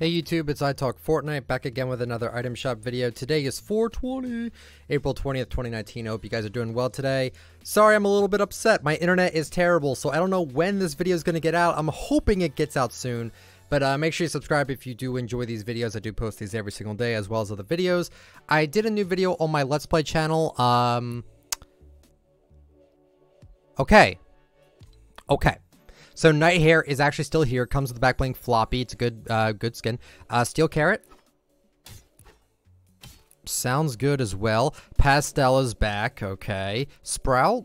Hey YouTube, it's I Talk Fortnite back again with another item shop video. Today is 420, April 20th, 2019. I hope you guys are doing well today. Sorry, I'm a little bit upset. My internet is terrible, so I don't know when this video is going to get out. I'm hoping it gets out soon. But uh, make sure you subscribe if you do enjoy these videos. I do post these every single day as well as other videos. I did a new video on my Let's Play channel. Um, okay. Okay. So Nitehare is actually still here. Comes with the back bling floppy. It's a good, uh, good skin. Uh, Steel Carrot. Sounds good as well. Pastel is back. Okay. Sprout.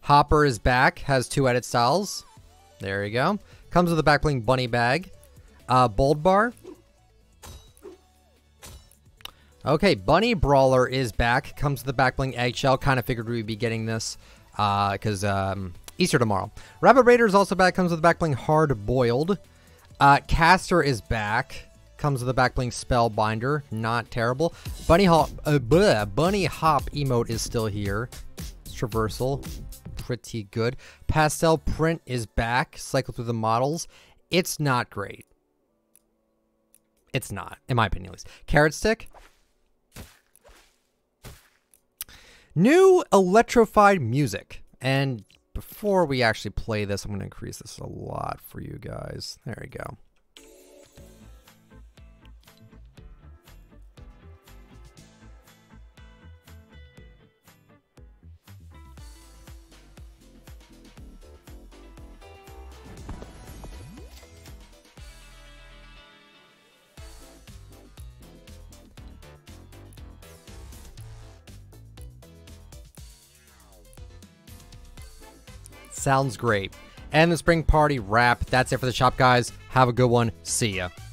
Hopper is back. Has two edit styles. There you go. Comes with a back bling bunny bag. Uh, Bold Bar. Okay, Bunny Brawler is back. Comes with the back bling eggshell. Kind of figured we'd be getting this because uh, um, Easter tomorrow. Rabbit Raider is also back. Comes with the back bling hard boiled. Uh, Castor is back. Comes with the back bling spellbinder. Not terrible. Bunny hop. Uh, bleh, Bunny hop emote is still here. It's Traversal. Pretty good. Pastel print is back. Cycle through the models. It's not great. It's not, in my opinion at least. Carrot stick. New Electro-Fied music. And before we actually play this, I'm going to increase this a lot for you guys. There we go. Sounds great. And the spring party wrap. That's it for the shop, guys. Have a good one. See ya.